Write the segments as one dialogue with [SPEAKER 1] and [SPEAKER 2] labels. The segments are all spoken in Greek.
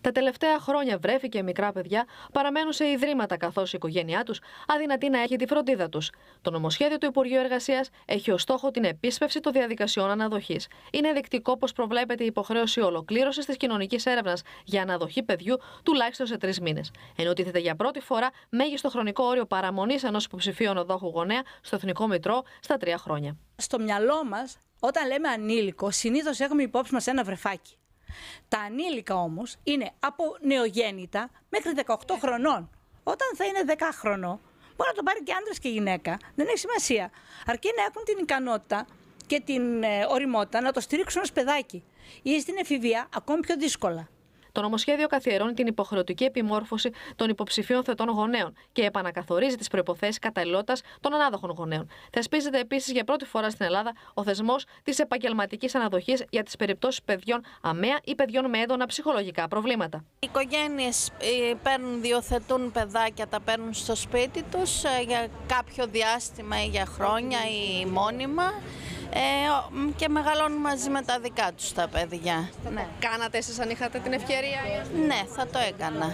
[SPEAKER 1] Τα τελευταία χρόνια βρέφη και μικρά παιδιά παραμένουν σε ιδρύματα καθώς η οικογένειά τους αδυνατεί να έχει τη φροντίδα τους. Το νομοσχέδιο του Υπουργείου Εργασίας έχει ως στόχο την επίσπευση των διαδικασιών αναδοχής. Είναι δεικτικό πως προβλέπεται η υποχρέωση ολοκλήρωσης της κοινωνικής έρευνας για αναδοχή παιδιού τουλάχιστον σε τρεις μήνες. Ενώ τίθεται για πρώτη φορά μέγιστο χρονικό όριο παραμονής ενός υποψηφίου οδόχου γονέα στο Εθνικό Μητρό στα τρία χρόνια.
[SPEAKER 2] Στο μυαλό μας, όταν λέμε ανήλικο, συνήθως έχουμε υπόψη μας ένα βρεφάκι. Τα ανήλικα όμως είναι από νεογέννητα μέχρι 18 χρονών. Όταν θα είναι 10 χρονών, μπορεί να το πάρει και άντρας και γυναίκα. Δεν έχει σημασία. Αρκεί να έχουν την ικανότητα και την ε, οριμότητα να το στηρίξουν ως παιδάκι. Ή στην εφηβεία ακόμη πιο δύσκολα.
[SPEAKER 1] Το νομοσχέδιο καθιερώνει την υποχρεωτική επιμόρφωση των υποψηφίων θετών γονέων και επανακαθορίζει τις προποθέσει καταλληλότητας των ανάδοχων γονέων. Θεσπίζεται επίσης για πρώτη φορά στην Ελλάδα ο θεσμός της επαγγελματικής αναδοχής για τις περιπτώσεις παιδιών αμαία ή παιδιών με έντονα ψυχολογικά προβλήματα.
[SPEAKER 3] Οι οικογένειες ε, παίρνουν, διοθετούν παιδάκια, τα παίρνουν στο σπίτι τους ε, για κάποιο διάστημα ή για χρόνια ή μόνιμα ε, και μεγαλώνουν μαζί με τα δικά τους τα παιδιά.
[SPEAKER 1] Ναι. Κάνατε εσείς αν είχατε την ευκαιρία.
[SPEAKER 3] Ναι, θα το έκανα.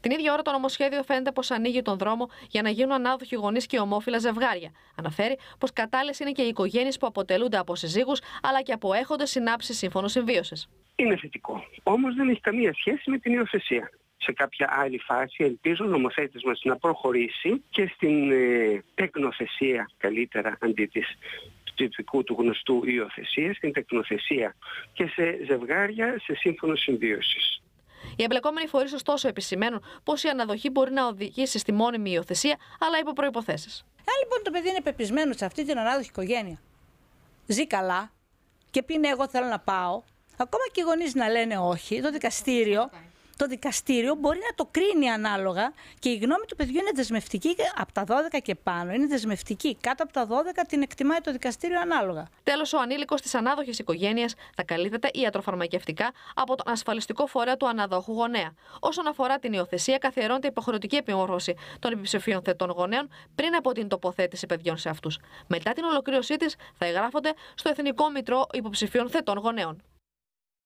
[SPEAKER 1] Την ίδια ώρα το νομοσχέδιο φαίνεται πως ανοίγει τον δρόμο για να γίνουν ανάδοχοι γονείς και ομόφυλα ζευγάρια. Αναφέρει πως κατάλληλε είναι και οι οικογένειες που αποτελούνται από συζύγους αλλά και από έχοντες συνάψεις σύμφωνο συμβίωσης.
[SPEAKER 4] Είναι θετικό. Όμως δεν έχει καμία σχέση με την υιοθεσία. Σε κάποια άλλη φάση ελπίζω ο νομοθέτης μας να προχωρήσει και στην ε, τεκνοθεσία καλύτερα αντί της τυπικού του γνωστού υιοθεσίας, στην τεκνοθεσία και σε ζευγάρια σε σύμφωνο συμβίωσης.
[SPEAKER 1] Οι εμπλεκόμενοι φορείς, ωστόσο, επισημαίνουν πως η αναδοχή μπορεί να οδηγήσει στη μόνιμη υιοθεσία, αλλά υπό προποθέσει.
[SPEAKER 2] Αν λοιπόν το παιδί είναι πεπισμένος σε αυτή την ανάδοχη οικογένεια, ζει καλά και πει ναι, εγώ θέλω να πάω, ακόμα και οι γονείς να λένε όχι, το δικαστήριο το δικαστήριο μπορεί να το κρίνει ανάλογα και η γνώμη του παιδιού είναι δεσμευτική από τα 12 και πάνω. Είναι δεσμευτική. Κάτω από τα 12 την εκτιμάει το δικαστήριο ανάλογα.
[SPEAKER 1] Τέλος, ο ανήλικος της ανάδοχης οικογένειας θα καλύπτεται ιατροφαρμακευτικά από τον ασφαλιστικό φορέα του αναδόχου γονέα. Όσον αφορά την υιοθεσία, καθιερώνεται υποχρεωτική επιμόρφωση των επιψηφίων θετών γονέων πριν από την τοποθέτηση παιδιών σε αυτούς. Μετά την ολοκλήρωσή της, θα εγγράφονται στο Εθνικό Μητρό Υποψηφίων Θετών Γονέων.